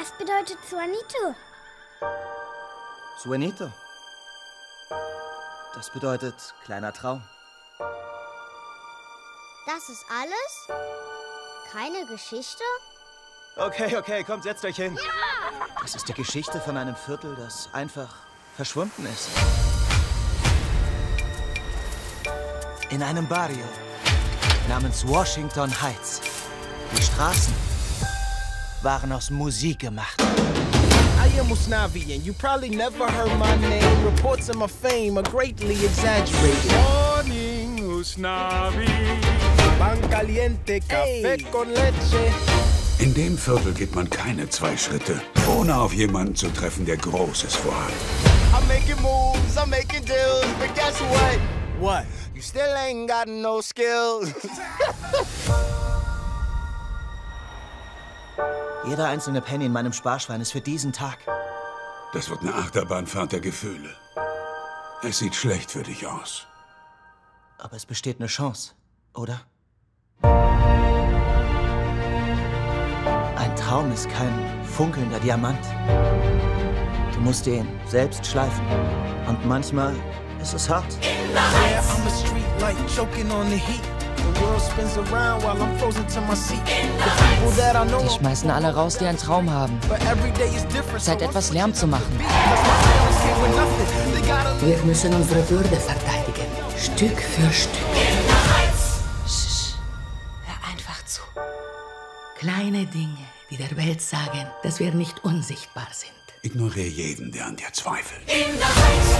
Was bedeutet Suanito? Suenito. Das bedeutet kleiner Traum. Das ist alles? Keine Geschichte? Okay, okay, kommt, setzt euch hin. Das ist die Geschichte von einem Viertel, das einfach verschwunden ist. In einem Barrio namens Washington Heights. Die Straßen waren aus Musik gemacht. I am Usnavi, and you probably never heard my name. Reports of my fame are greatly exaggerated. Morning, Usnavi. Pan caliente, café con leche. In dem Viertel geht man keine zwei Schritte, ohne auf jemanden zu treffen, der Großes vorhat. I'm making moves, I'm making deals, but guess what? What? You still ain't got no skills. Jeder einzelne Penny in meinem Sparschwein ist für diesen Tag. Das wird eine Achterbahnfahrt der Gefühle. Es sieht schlecht für dich aus. Aber es besteht eine Chance, oder? Ein Traum ist kein funkelnder Diamant. Du musst ihn selbst schleifen. Und manchmal ist es hart. Die schmeißen alle raus, die einen Traum haben. Zeit, etwas Lärm zu machen. Wir müssen unsere Würde verteidigen. Stück für Stück. Sch, hör einfach zu. Kleine Dinge, die der Welt sagen, dass wir nicht unsichtbar sind. Ignoriere jeden, der an dir zweifelt. We came to